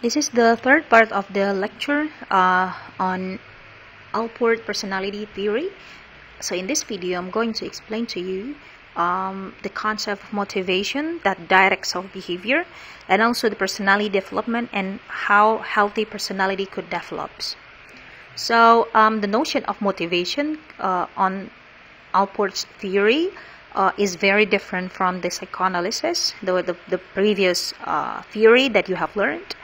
This is the third part of the lecture uh, on Allport personality theory. So in this video, I'm going to explain to you um, the concept of motivation that directs our behavior and also the personality development and how healthy personality could develop. So um, the notion of motivation uh, on Allport's theory uh, is very different from the psychoanalysis, the, the, the previous uh, theory that you have learned.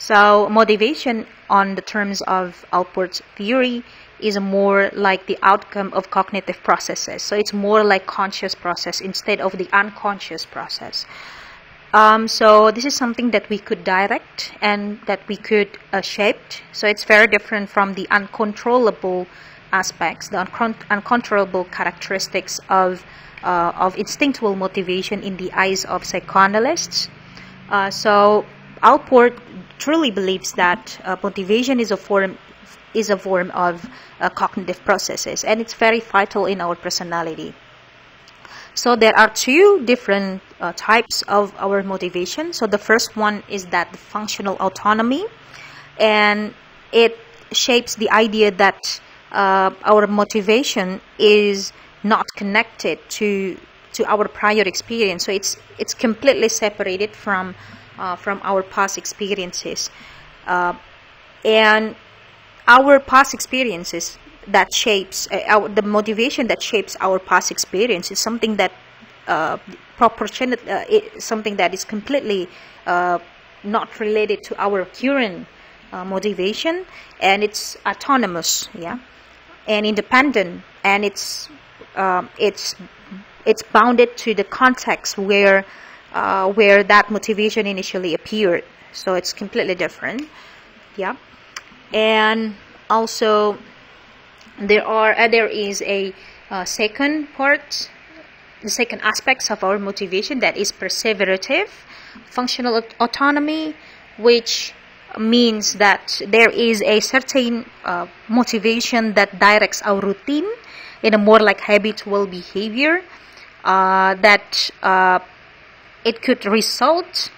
So motivation on the terms of Allport's theory is more like the outcome of cognitive processes. So it's more like conscious process instead of the unconscious process. Um, so this is something that we could direct and that we could uh, shape. So it's very different from the uncontrollable aspects, the uncon uncontrollable characteristics of uh, of instinctual motivation in the eyes of psychoanalysts. Uh, so Allport truly believes that uh, motivation is a form is a form of uh, cognitive processes and it's very vital in our personality. So there are two different uh, types of our motivation. So the first one is that functional autonomy and it shapes the idea that uh, our motivation is not connected to to our prior experience so it's it's completely separated from uh, from our past experiences. Uh, and our past experiences that shapes uh, our, the motivation that shapes our past experience is something that uh, proportionate something that is completely not related to our current motivation. And it's autonomous yeah and independent. And it's um, it's it's bounded to the context where uh, where that motivation initially appeared. So it's completely different. Yeah. And also there are uh, there is a uh, second part the second aspects of our motivation that is perseverative functional autonomy which means that there is a certain uh, motivation that directs our routine in a more like habitual behavior uh, that uh, it could result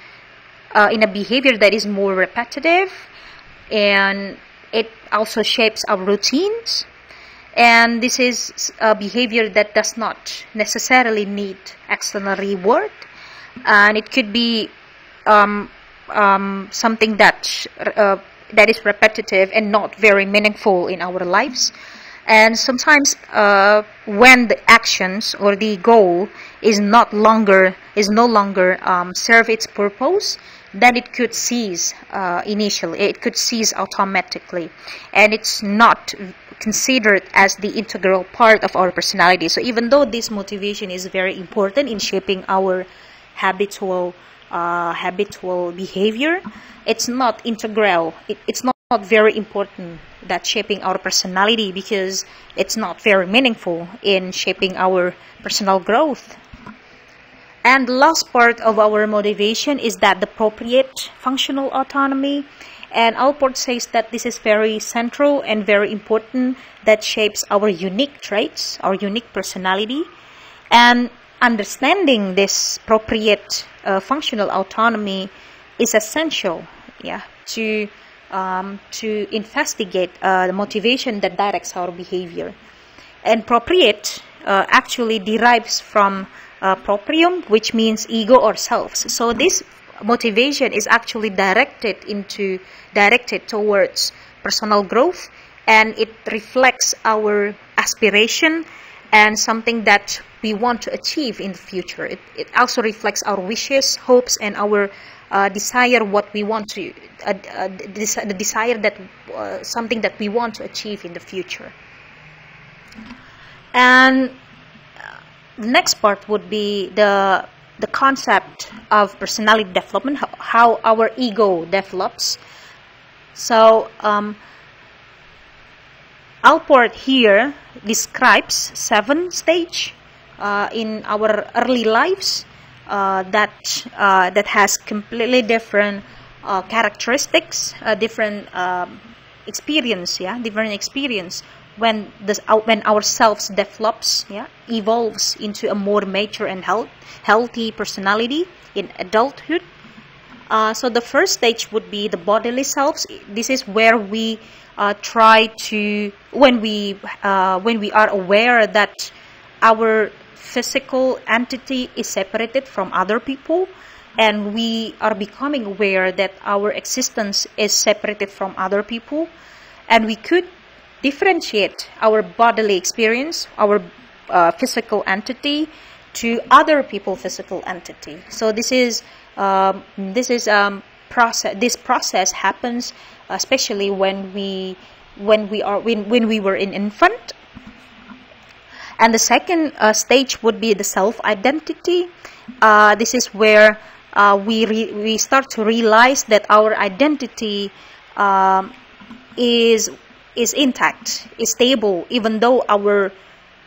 uh, in a behavior that is more repetitive and it also shapes our routines. And this is a behavior that does not necessarily need external reward. And it could be um, um, something that uh, that is repetitive and not very meaningful in our lives and sometimes uh, when the actions or the goal is not longer is no longer um, serve its purpose then it could cease uh, initially. It could cease automatically. And it's not considered as the integral part of our personality. So even though this motivation is very important in shaping our habitual uh, habitual behavior it's not integral. It, it's not, not very important that shaping our personality because it's not very meaningful in shaping our personal growth. And the last part of our motivation is that the propriate functional autonomy. And Allport says that this is very central and very important that shapes our unique traits our unique personality. And understanding this propriate uh, functional autonomy is essential yeah to um, to investigate uh, the motivation that directs our behavior and propriate uh, actually derives from uh, proprium which means ego or selves so this motivation is actually directed into directed towards personal growth and it reflects our aspiration and something that we want to achieve in the future. It, it also reflects our wishes, hopes, and our uh, desire what we want to, uh, uh, the desire that uh, something that we want to achieve in the future. And the next part would be the the concept of personality development, how, how our ego develops. So. Um, Allport here describes seven stage uh, in our early lives uh, that uh, that has completely different uh, characteristics, uh, different um, experience, yeah, different experience when this when ourselves develops, yeah, evolves into a more mature and health, healthy personality in adulthood. Uh, so the first stage would be the bodily selves. This is where we uh, try to when we uh, when we are aware that our physical entity is separated from other people and we are becoming aware that our existence is separated from other people and we could differentiate our bodily experience our uh, physical entity to other people physical entity. So this is um, this is um, process this process happens especially when we when we are when, when we were in infant and the second uh, stage would be the self identity uh, this is where uh, we we start to realize that our identity um, is is intact is stable even though our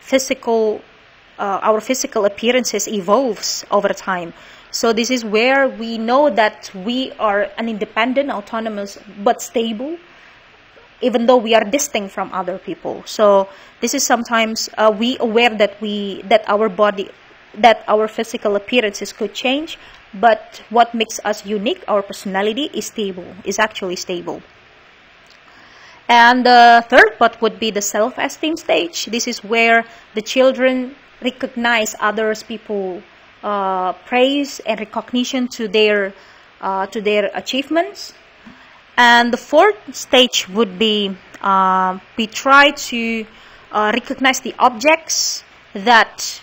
physical uh, our physical appearances evolves over time. So this is where we know that we are an independent, autonomous, but stable, even though we are distinct from other people. So this is sometimes uh, we aware that we that our body, that our physical appearances could change, but what makes us unique, our personality, is stable. Is actually stable. And the third part would be the self-esteem stage. This is where the children recognize others people uh, praise and recognition to their uh, to their achievements. And the fourth stage would be uh, we try to uh, recognize the objects that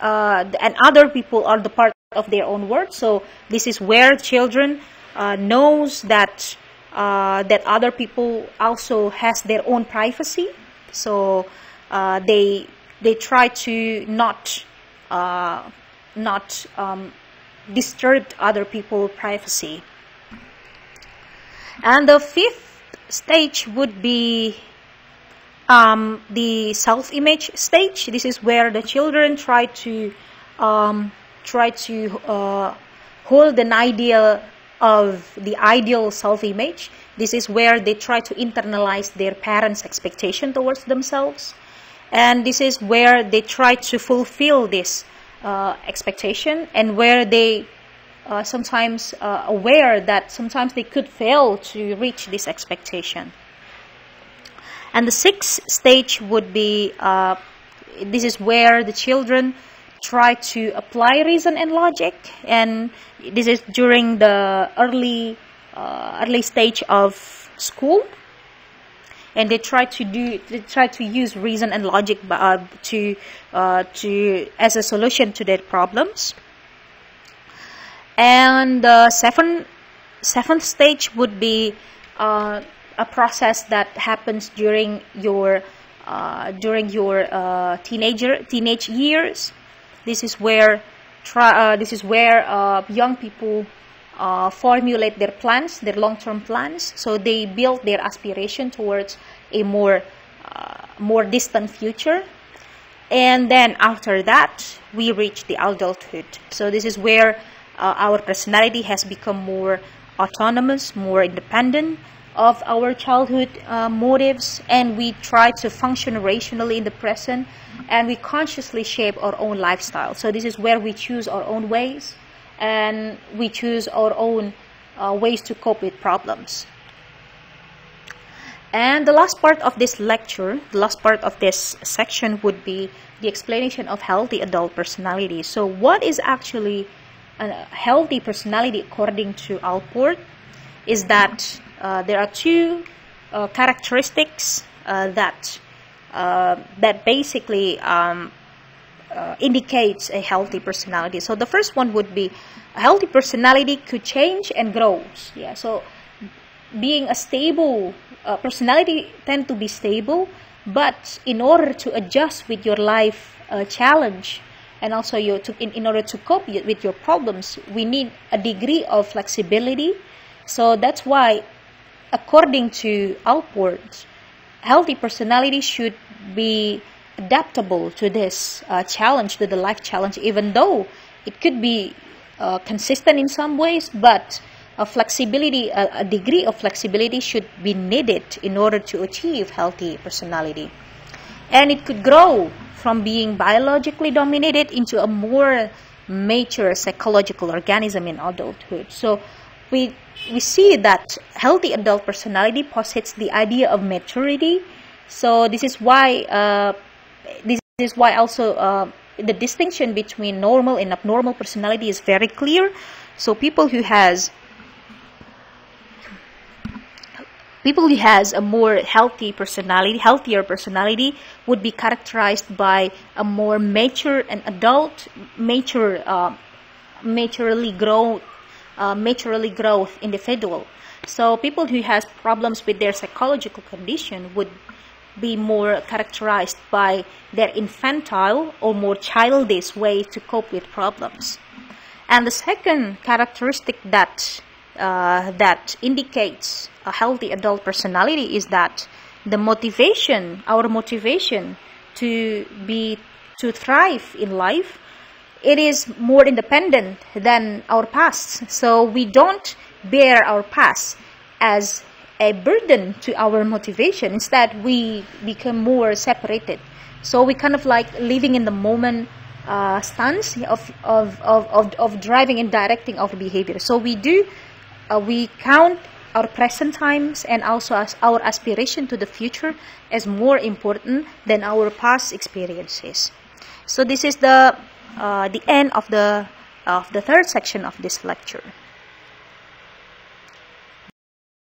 uh, and other people are the part of their own world. So this is where children uh, knows that that other people also has their own privacy. So they they try to not not um, disturb other people's privacy. And the fifth stage would be um, the self-image stage. This is where the children try to um, try to uh, hold an idea of the ideal self-image. This is where they try to internalize their parents' expectation towards themselves. And this is where they try to fulfill this uh, expectation and where they uh, sometimes uh, aware that sometimes they could fail to reach this expectation. And the sixth stage would be uh, this is where the children try to apply reason and logic, and this is during the early uh, early stage of school. And they try to do they try to use reason and logic uh, to uh, to as a solution to their problems and the seventh seventh stage would be uh, a process that happens during your uh, during your uh, teenager teenage years this is where try, uh, this is where young people uh, formulate their plans, their long-term plans. So they build their aspiration towards a more uh, more distant future. And then after that, we reach the adulthood. So this is where uh, our personality has become more autonomous, more independent of our childhood uh, motives, and we try to function rationally in the present, and we consciously shape our own lifestyle. So this is where we choose our own ways and we choose our own uh, ways to cope with problems. And the last part of this lecture, the last part of this section would be the explanation of healthy adult personality. So what is actually a healthy personality according to Allport is that uh, there are two uh, characteristics uh, that uh, that basically um, uh, indicates a healthy personality. So the first one would be a healthy personality could change and grows. Yeah. So being a stable uh, personality tend to be stable, but in order to adjust with your life challenge and also your to, in, in order to cope with your problems, we need a degree of flexibility. So that's why, according to Allport, healthy personality should be adaptable to this uh, challenge, to the life challenge, even though it could be uh, consistent in some ways, but a flexibility, a, a, degree of flexibility should be needed in order to achieve healthy personality. And it could grow from being biologically dominated into a more mature psychological organism in adulthood. So we we see that healthy adult personality posits the idea of maturity. So this is why uh, this is why also uh, the distinction between normal and abnormal personality is very clear. So people who has people who has a more healthy personality, healthier personality, would be characterized by a more mature and adult, mature, uh, maturely grown, uh, maturely growth individual. So people who has problems with their psychological condition would be more characterized by their infantile or more childish way to cope with problems. And the second characteristic that uh, that indicates a healthy adult personality is that the motivation, our motivation to be to thrive in life, it is more independent than our past. So we don't bear our past as a burden to our motivation. Instead, we become more separated. So we kind of like living in the moment uh, stance of, of, of, of, of driving and directing our behavior. So we do, uh, we count our present times and also as our aspiration to the future as more important than our past experiences. So this is the uh, the end of the of the third section of this lecture.